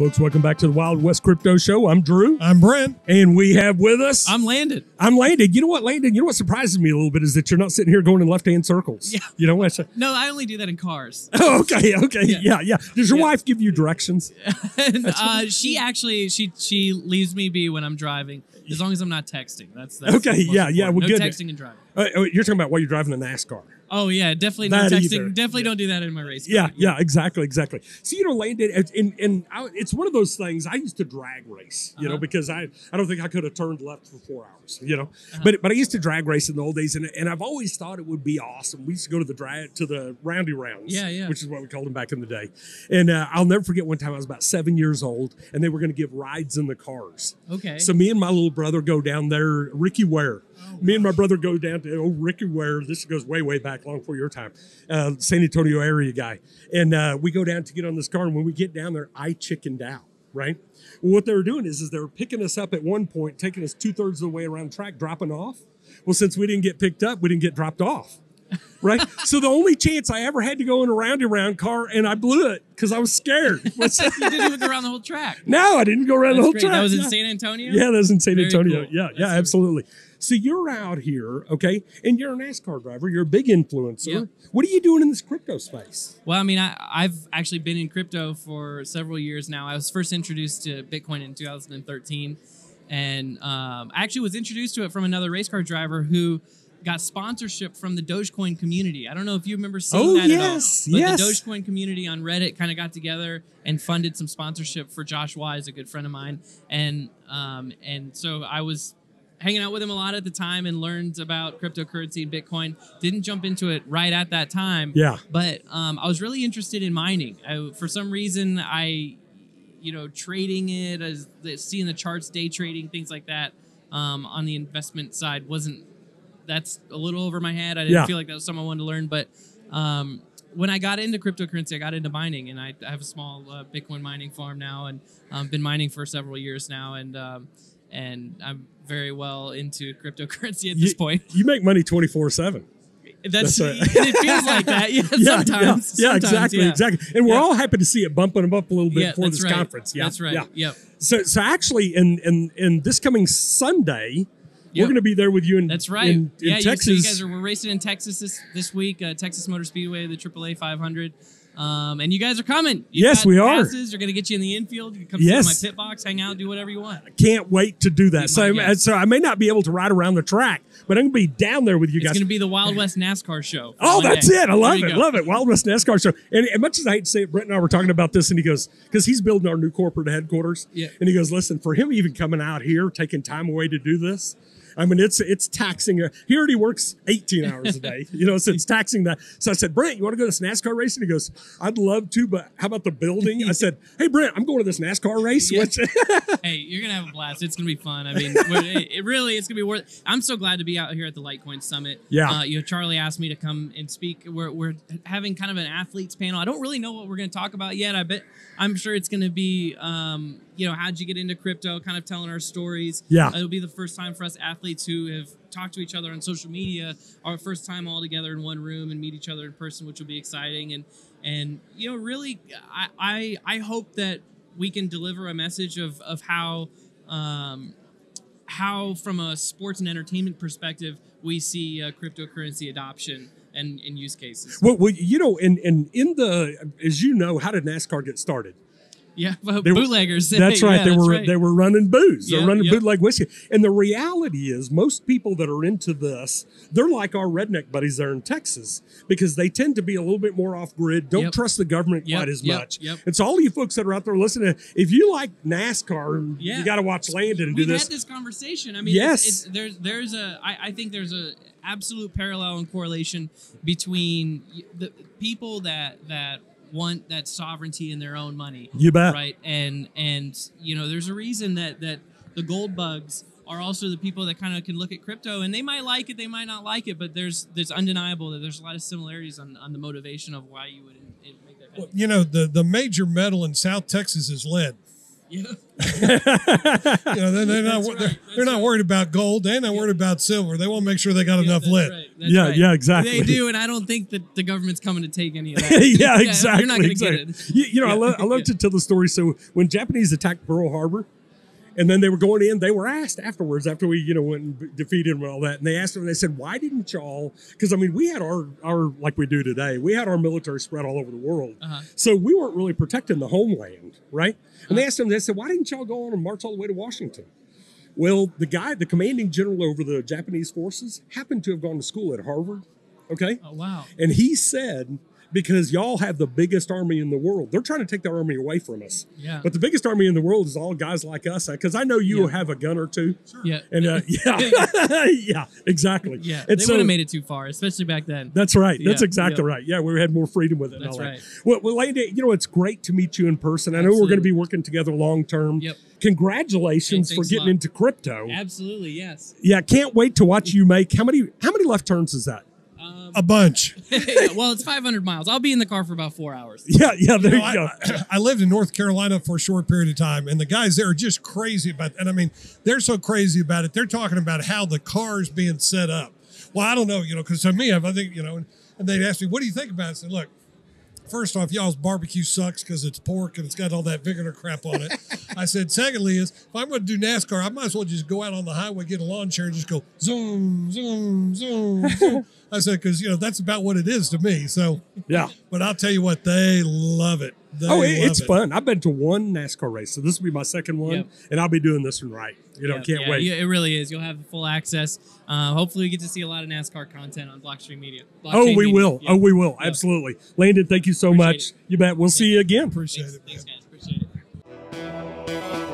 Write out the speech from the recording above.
Folks, welcome back to the Wild West Crypto Show. I'm Drew. I'm Brent. And we have with us. I'm Landon. I'm Landon. You know what, Landon? You know what surprises me a little bit is that you're not sitting here going in left hand circles. Yeah. You know what? No, I only do that in cars. Oh, okay. Okay. Yeah. Yeah. Yeah. Does your Yeah. wife give you directions? and, uh, she actually she she leaves me be when I'm driving, as long as I'm not texting. That's, that's Okay, yeah, yeah, well, no good. texting and driving. Uh, oh, you're talking about while you're driving the NASCAR. Oh yeah, definitely no That texting. either. Definitely don't do that in my race. car. Yeah, yeah, exactly, exactly. So you know, Landon, and and, I, it's one of those things. I used to drag race, you know, Uh-huh. because I I don't think I could have turned left for four hours, you know. Uh-huh. But but I used to drag race in the old days, and and I've always thought it would be awesome. We used to go to the drag to the roundy rounds, Yeah, yeah. which is what we called them back in the day. And uh, I'll never forget one time I was about seven years old, and they were going to give rides in the cars. Okay. So me and my little brother go down there, Ricky Ware. Oh, me and my brother go down to old Ricky Ware. This goes way, way back, long before your time. Uh, San Antonio area guy, and uh, we go down to get on this car. And when we get down there, I chickened out. Right. Well, what they were doing is, is they were picking us up at one point, taking us two thirds of the way around the track, dropping off. Well, since we didn't get picked up, we didn't get dropped off. Right. so the only chance I ever had to go in a roundy round car, and I blew it because I was scared. You didn't even go around the whole track. no, I didn't go around the whole great. track. That was in Yeah. San Antonio. Yeah, that was in San Very Antonio. cool. Yeah, That's yeah, absolutely. So you're out here, okay, and you're a NASCAR driver. You're a big influencer. Yep. What are you doing in this crypto space? Well, I mean, I, I've actually been in crypto for several years now. I was first introduced to Bitcoin in 2013, and um, I actually was introduced to it from another race car driver who got sponsorship from the Dogecoin community. I don't know if you remember seeing Oh, that yes, at all, but yes. the Dogecoin community on Reddit kind of got together and funded some sponsorship for Josh Wise, a good friend of mine, and um, and so I was hanging out with him a lot at the time and learned about cryptocurrency and Bitcoin. Didn't jump into it right at that time. Yeah. But um, I was really interested in mining. I, for some reason, I, you know, trading it, as seeing the charts, day trading, things like that, um, on the investment side wasn't. That's a little over my head. I didn't Yeah. feel like that was something I wanted to learn. But um, when I got into cryptocurrency, I got into mining, and I, I have a small uh, Bitcoin mining farm now, and um, been mining for several years now, and um, and I'm very well into cryptocurrency at this you, point. you make money twenty four seven. That's, That's right. it feels like that. Yeah, sometimes. yeah, yeah, sometimes, exactly, yeah. exactly. And we're Yeah. all happy to see it bumping them up a little bit Yeah, for this right. conference. Yeah, That's right. Yeah. Yep. So, so actually, in in in this coming Sunday, we're going to be there with you in That's right. in, in yeah, you, Texas. so you guys are we're racing in Texas this this week, uh, Texas Motor Speedway, the AAA 500. Um, and you guys are coming. You Yes, we are. Passes. You're going to get you in the infield. You can come Yes. in my pit box, hang out, do whatever you want. I can't wait to do that. So, my guest. so I may not be able to ride around the track, but I'm going to be down there with you It's guys. It's going to be the Wild West NASCAR show. Oh, that's day. it. I love it. go. Love it. Wild West NASCAR show. And as much as I hate to say it, Brent and I were talking about this, and he goes, because he's building our new corporate headquarters. Yeah. And he goes, listen, for him even coming out here, taking time away to do this, I mean, it's it's taxing. He already works 18 hours a day, you know, so it's taxing that. So I said, Brent, you want to go to this NASCAR race? And he goes, I'd love to, but how about the building? I said, hey, Brent, I'm going to this NASCAR race. Yeah. Hey, you're gonna have a blast. It's gonna be fun. I mean, it, it really it's gonna be worth. I'm so glad to be out here at the Litecoin Summit. Yeah. Uh, you know, Charlie asked me to come and speak. We're we're having kind of an athletes panel. I don't really know what we're gonna talk about yet. I bet I'm sure it's gonna be, um, you know, how'd you get into crypto? Kind of telling our stories. Yeah. It'll be the first time for us athletes who have talked to each other on social media. Our first time all together in one room and meet each other in person, which will be exciting. And and you know, really, I I, I hope that we can deliver a message of of how um, how from a sports and entertainment perspective we see uh, cryptocurrency adoption and, and use cases. well, well, you know, and, and in the, as you know, how did NASCAR get started? Yeah, but They were- bootleggers. That's Yeah, right. they that's were right. they were running booze. They're running yep. bootleg whiskey. And the reality is, most people that are into this, they're like our redneck buddies there in Texas because they tend to be a little bit more off grid. Don't Yep. trust the government Yep, quite as yep, much. yep. And so, all you folks that are out there listening, if you like NASCAR, Yeah. you got to watch Landon and do We've this. had this conversation. I mean, Yes. it's, it's, there's there's a I, I think there's a absolute parallel and correlation between the people that that want that sovereignty in their own money. You bet. Right, and and you know, there's a reason that that the gold bugs are also the people that kind of can look at crypto and they might like it, they might not like it, but there's there's undeniable that there's a lot of similarities on, on the motivation of why you would in, in make that. Well, you know, the, the major metal in South Texas is lead. Yeah. You know, they're, they're not That's they're, they're not right. worried about gold. They're not worried about silver. They want to make sure they got enough that's lit. right, Yeah, right. yeah, exactly. They do, and I don't think that the government's coming to take any of that. yeah, exactly. You're not going to exactly. get it. You, you know, I love, I love Yeah. to tell the story. So when Japanese attacked Pearl Harbor, and then they were going in, they were asked afterwards, after we, you know, went and defeated them and all that, and they asked them, they said, why didn't y'all, because I mean, we had our, our, like we do today, we had our military spread all over the world. Uh-huh. So we weren't really protecting the homeland, right? And they asked them, they said, why didn't y'all go on and march all the way to Washington? Well, the guy, the commanding general over the Japanese forces, happened to have gone to school at Harvard. Okay. Oh wow. And he said, because y'all have the biggest army in the world, they're trying to take their army away from us. Yeah. But the biggest army in the world is all guys like us. Because I know you Yeah. have a gun or two. Yeah. And uh, yeah, yeah, exactly. yeah. And they so- would have made it too far, especially back then. That's right. That's Yeah, exactly yeah. right. Yeah, we had more freedom with it. and That's all that. right. Well, well, Landy, you know, it's great to meet you in person. I know we're going to be working together long term. Yep. Congratulations Hey, for getting into crypto. Absolutely, yes. Yeah, can't wait to watch you make. How many? How many left turns is that? Um, A bunch. yeah, well, it's 500 miles. I'll be in the car for about four hours. Yeah, yeah. There you, know, go. I, I lived in North Carolina for a short period of time, and the guys there are just crazy about. And I mean, they're so crazy about it. They're talking about how the car's being set up. Well, I don't know, you know, because to me, I think you know, and, and they'd ask me, "What do you think about?" it? I said, "Look, first off, y'all's barbecue sucks because it's pork and it's got all that vinegar crap on it." I said, "Secondly, is if I'm going to do NASCAR, I might as well just go out on the highway, get a lawn chair, and just go zoom, zoom, zoom." zoom. I said, because you know that's about what it is to me. So, yeah. but I'll tell you what, they love it. They Oh, it, love it's it. fun. I've been to one NASCAR race, so this will be my second one, Yep. and I'll be doing this one right. You know, Yeah, can't yeah, wait. yeah, it really is. You'll have full access. Uh, hopefully, we get to see a lot of NASCAR content on Blockstream Media. Oh, we Media. will. Yeah. Oh, we will. Yeah. Absolutely. Landon, thank you so Appreciate much. it. You bet. We'll see you again. Appreciate Thanks, it. thanks, guys. Appreciate it. Thank you.